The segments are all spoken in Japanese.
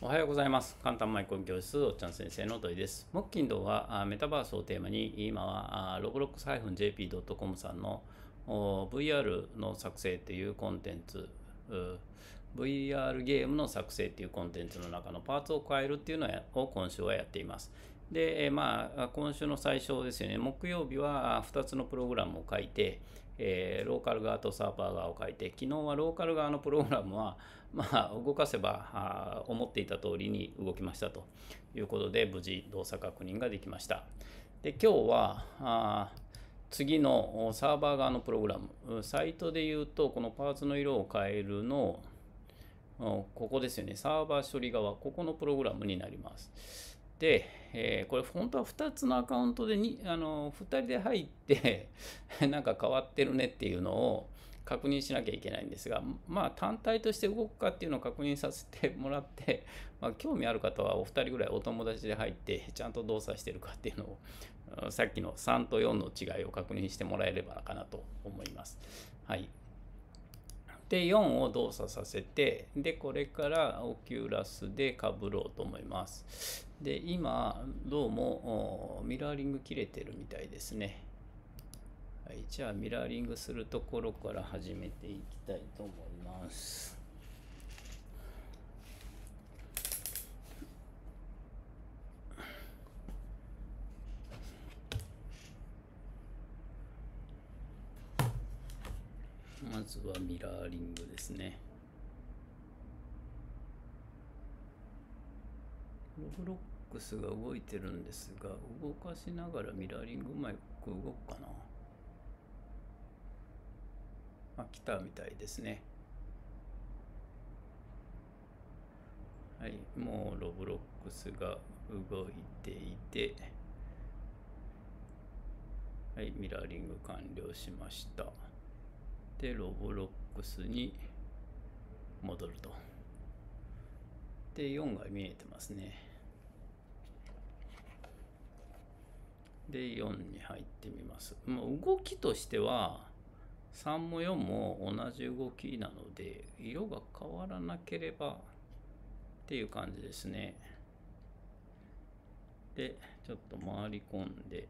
おはようございます。簡単マイコン教室、おっちゃん先生の土井です。木金土はメタバースをテーマに、今はあロブロックス -jp.com さんの VR の作成というコンテンツ、VR ゲームの作成というコンテンツの中のパーツを変えるっていうのを今週はやっています。で、まあ、今週の最初ですよね、木曜日は2つのプログラムを書いて、えーローカル側とサーバー側を書いて、昨日はローカル側のプログラムは、まあ、動かせば思っていた通りに動きましたということで、無事動作確認ができました。で、今日は次のサーバー側のプログラム、サイトで言うと、このパーツの色を変えるの、ここですよね、サーバー処理側、ここのプログラムになります。で、えーこれ本当は2つのアカウントでにあの2人で入って なんか変わってるねっていうのを確認しなきゃいけないんですがまあ単体として動くかっていうのを確認させてもらって、まあ、興味ある方はお二人ぐらいお友達で入ってちゃんと動作してるかっていうのをさっきの3と4の違いを確認してもらえればかなと思います。はいで4を動作させてでこれからオキュラスでかぶろうと思います。で今どうもミラーリング切れてるみたいですね。はいじゃあミラーリングするところから始めていきたいと思います。まずはミラーリングですね。ロブロックスが動いてるんですが、動かしながらミラーリングうまく動くかな。あ、来たみたいですね。はい、もうロブロックスが動いていて、はい、ミラーリング完了しました。でロボロックスに戻ると。で4が見えてますね。で4に入ってみます、まあ、動きとしては3も4も同じ動きなので色が変わらなければっていう感じですね。でちょっと回り込んで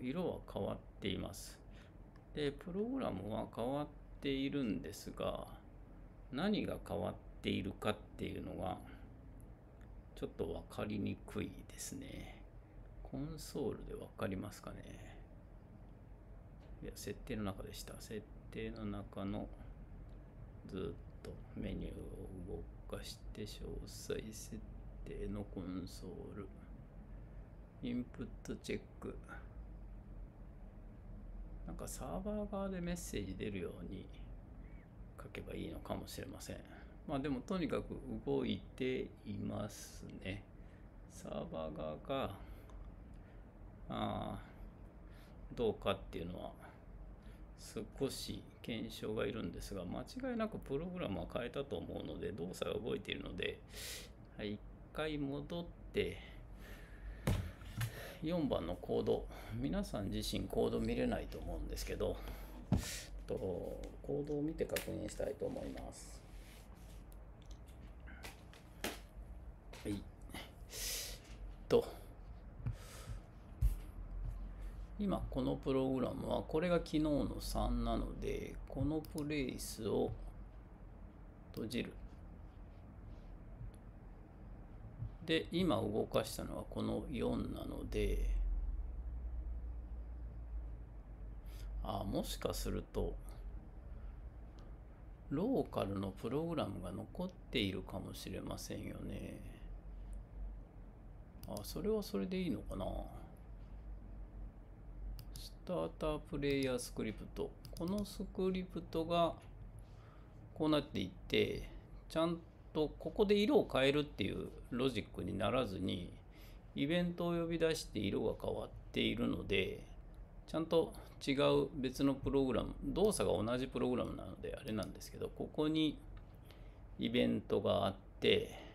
うん、色は変わっています。で、プログラムは変わっているんですが、何が変わっているかっていうのが、ちょっと分かりにくいですね。コンソールで分かりますかね？いや、設定の中でした。設定の中のずっとメニューを動かして、詳細設定のコンソール。インプットチェック。なんかサーバー側でメッセージ出るように書けばいいのかもしれません。まあでもとにかく動いていますね。サーバー側があーどうかっていうのは少し検証がいるんですが間違いなくプログラムは変えたと思うので動作が動いているので、はい、一回戻って4番のコード皆さん自身コード見れないと思うんですけどとコードを見て確認したいと思います。はい。と今このプログラムはこれが昨日の3なのでこのプレイスを閉じる。で今動かしたのはこの4なのであもしかするとローカルのプログラムが残っているかもしれませんよね。あそれはそれでいいのかな。スタータープレイヤースクリプト。このスクリプトがこうなっていってちゃんとここで色を変えるっていうロジックにならずにイベントを呼び出して色が変わっているのでちゃんと違う別のプログラム動作が同じプログラムなのであれなんですけどここにイベントがあって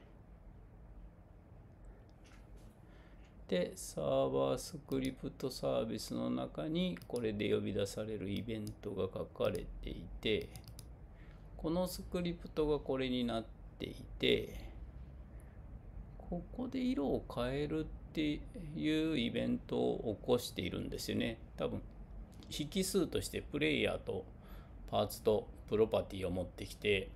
でサーバースクリプトサービスの中にこれで呼び出されるイベントが書かれていてこのスクリプトがこれになってていてここで色を変えるっていうイベントを起こしているんですよね。多分引数としてプレイヤーとパーツとプロパティを持ってきて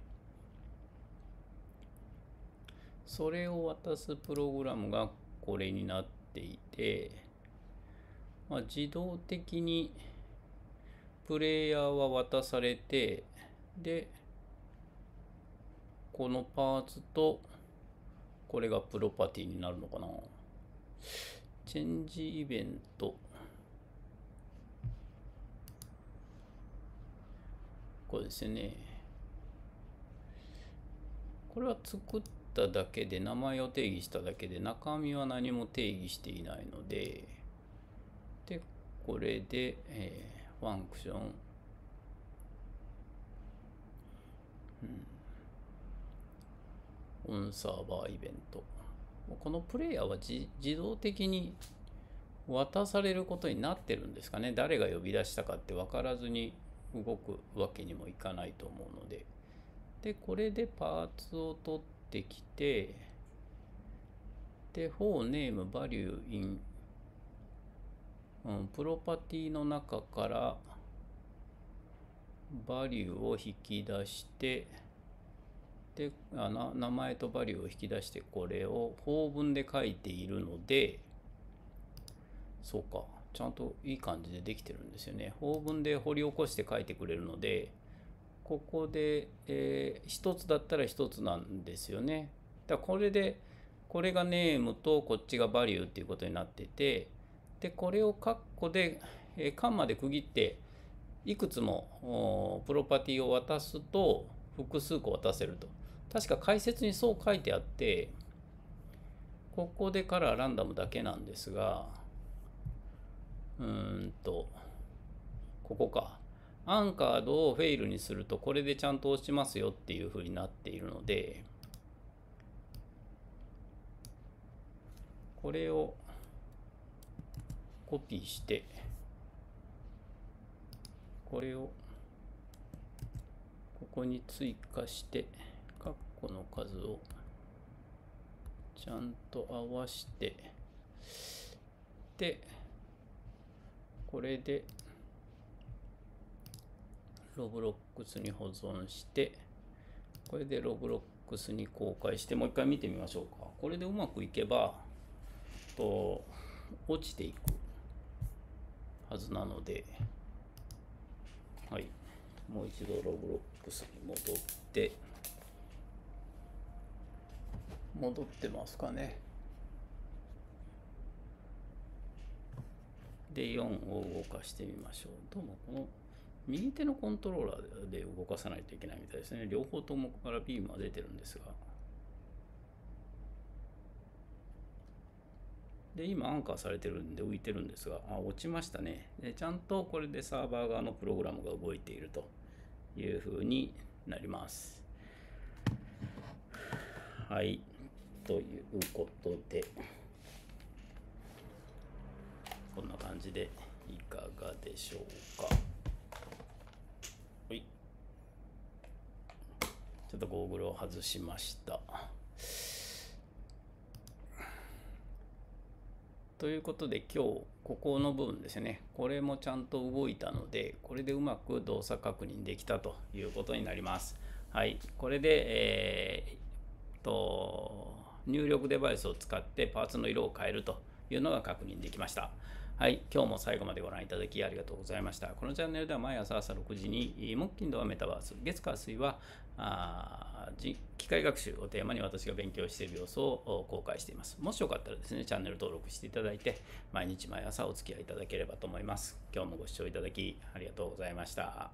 それを渡すプログラムがこれになっていて、まあ、自動的にプレイヤーは渡されてでこのパーツとこれがプロパティになるのかな。チェンジイベント。これですね。これは作っただけで名前を定義しただけで中身は何も定義していないのででこれで、えー、ファンクション、うん、オンサーバーイベント。このプレイヤーは自動的に渡されることになってるんですかね。誰が呼び出したかって分からずに動くわけにもいかないと思うので。でこれでパーツを取ってきてで for name value in、うん、プロパティの中からバリューを引き出してであな名前とバリューを引き出してこれを法文で書いているのでそうかちゃんといい感じでできてるんですよね。法文で掘り起こして書いてくれるので、ここで、えー、1つだったら1つなんですよね。だこれで、これがネームとこっちがバリューっていうことになってて、で、これをカッコで、えー、カンマで区切って、いくつもプロパティを渡すと複数個渡せると。確か解説にそう書いてあって、ここでカラーランダムだけなんですが、うーんと、ここか。アンカードをフェイルにするとこれでちゃんと押しますよっていうふうになっているので、これをコピーして、これをここに追加して、カッコの数を。ちゃんと合わして、で、これでロブロックスに保存してこれでロブロックスに公開してもう一回見てみましょうか。これでうまくいけばと落ちていくはずなのではい。もう一度ロブロックスに戻って。戻ってますかねで4を動かしてみましょう。どうもこの右手のコントローラーで動かさないといけないみたいですね。両方ともここからビームは出てるんですが。で、今アンカーされてるんで浮いてるんですが、あ、落ちましたね。で、ちゃんとこれでサーバー側のプログラムが動いているというふうになります。はい。ということで。こんな感じでいかがでしょうか。はい。ちょっとゴーグルを外しました。ということで今日ここの部分ですね。これもちゃんと動いたのでこれでうまく動作確認できたということになります。はい。これでえー、と入力デバイスを使ってパーツの色を変えるというのが確認できました。はい、今日も最後までご覧いただきありがとうございました。このチャンネルでは毎朝朝6時に、木金土はメタバース、月火水はあ機械学習をテーマに私が勉強している様子を公開しています。もしよかったらですね、チャンネル登録していただいて、毎日毎朝お付き合いいただければと思います。今日もご視聴いただきありがとうございました。